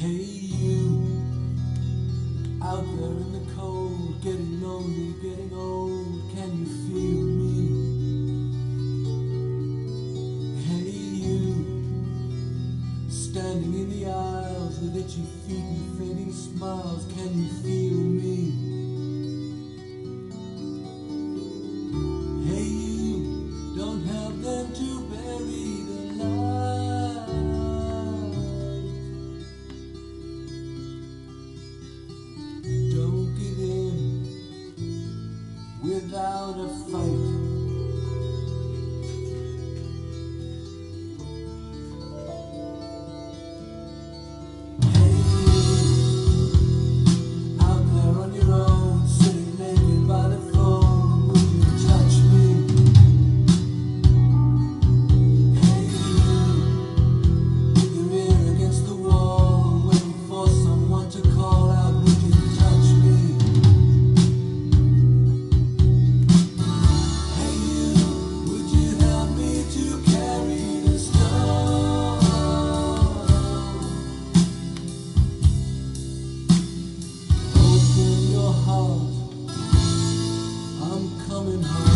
Hey you, out there in the cold, getting lonely, getting old, can you feel me? Hey you, standing in the aisles with itchy feet and fading smiles, can you feel me? Coming home.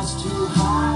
Was too high.